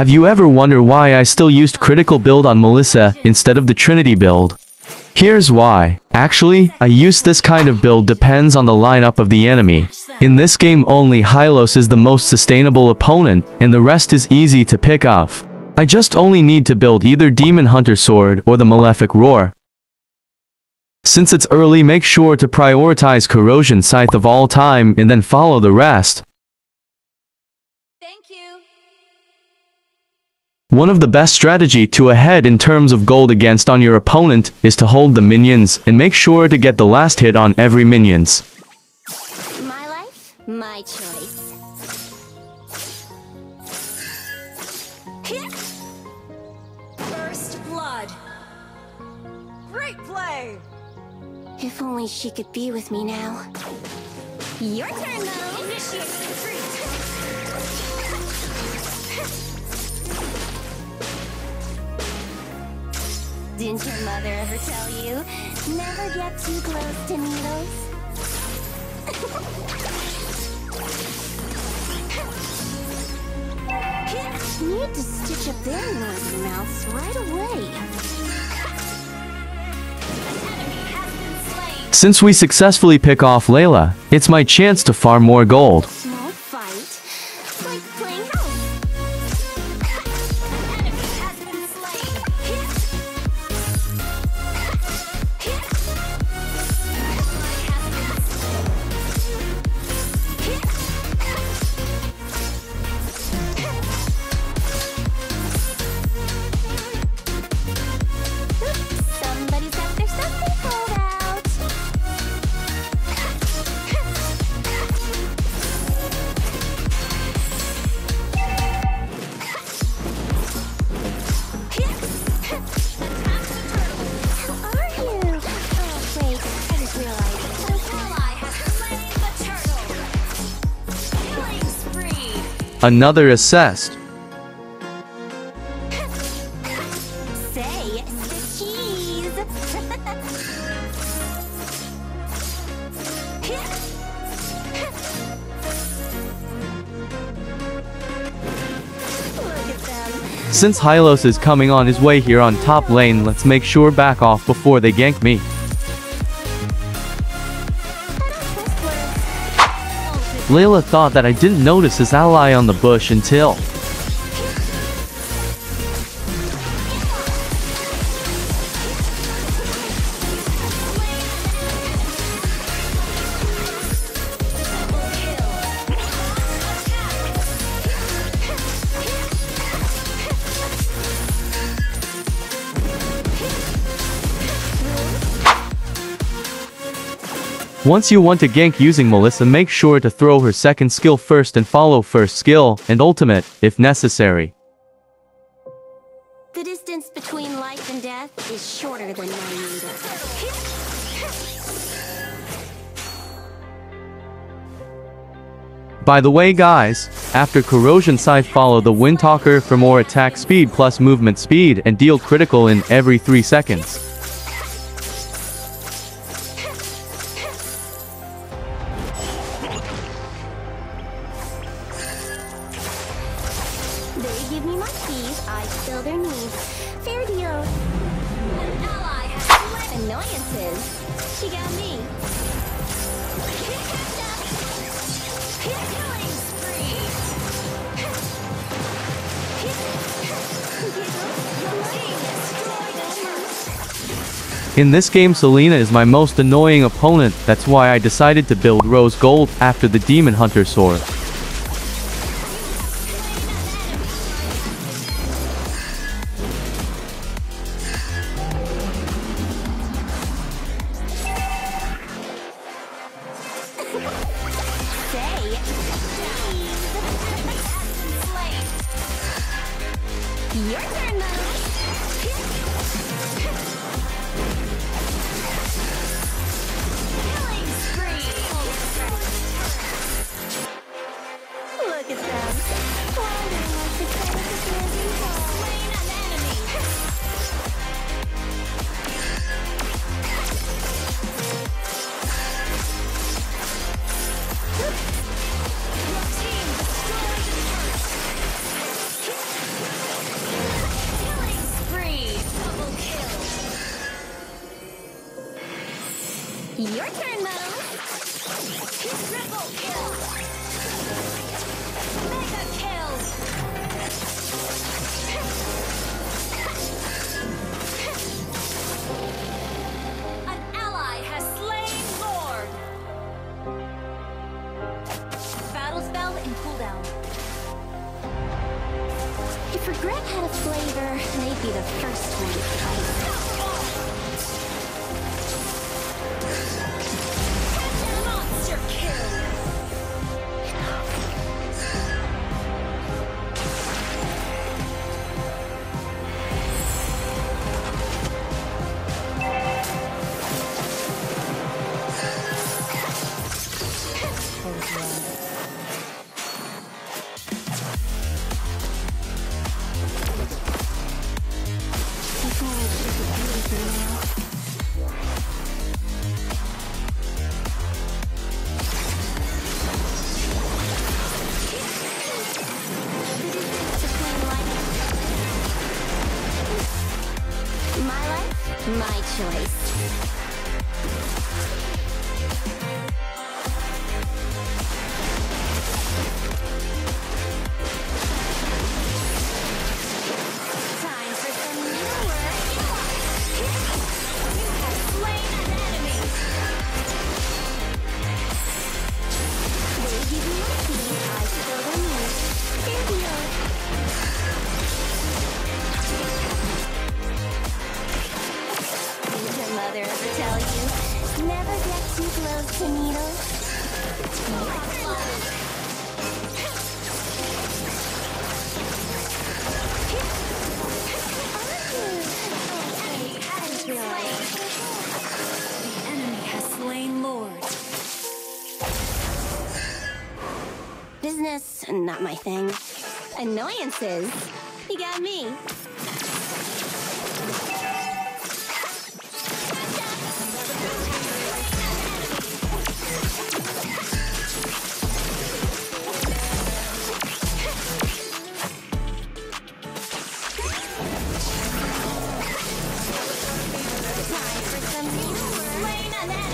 Have you ever wondered why I still used critical build on Melissa instead of the Trinity build? Here's why. Actually, I use this kind of build depends on the lineup of the enemy. In this game only Hylos is the most sustainable opponent, and the rest is easy to pick off. I just only need to build either Demon Hunter Sword or the Malefic Roar. Since it's early make sure to prioritize Corrosion Scythe of all time and then follow the rest. One of the best strategy to ahead in terms of gold against on your opponent is to hold the minions and make sure to get the last hit on every minions. My life, my choice. First blood. Great play. If only she could be with me now. Your turn, though. Initiate Didn't your mother ever tell you? Never get too close to needles. Need to stitch up their mouths right away. Since we successfully pick off Layla, it's my chance to farm more gold. Another assessed. Since Hylos is coming on his way here on top lane let's make sure back off before they gank me. Layla thought that I didn't notice his ally on the bush until... Once you want to gank using Melissa make sure to throw her second skill first and follow first skill and ultimate, if necessary. The distance between life and death is shorter than one meter. By the way guys, after Corrosion Scythe follow the Windtalker for more attack speed plus movement speed and deal critical in every 3 seconds. I fill their needs. Fair deal. An ally has fled annoyances. She got me. In this game Selena is my most annoying opponent, that's why I decided to build Rose Gold after the Demon Hunter sword. Your turn, Killing Your turn, Muddles. Triple kill! Mega kill! An ally has slain Lord! Battle spell in cooldown. If regret had a flavor, they'd be the first one to taste. Monster kill! My life, my choice. Business, not my thing. Annoyances, you got me. Slain an enemy.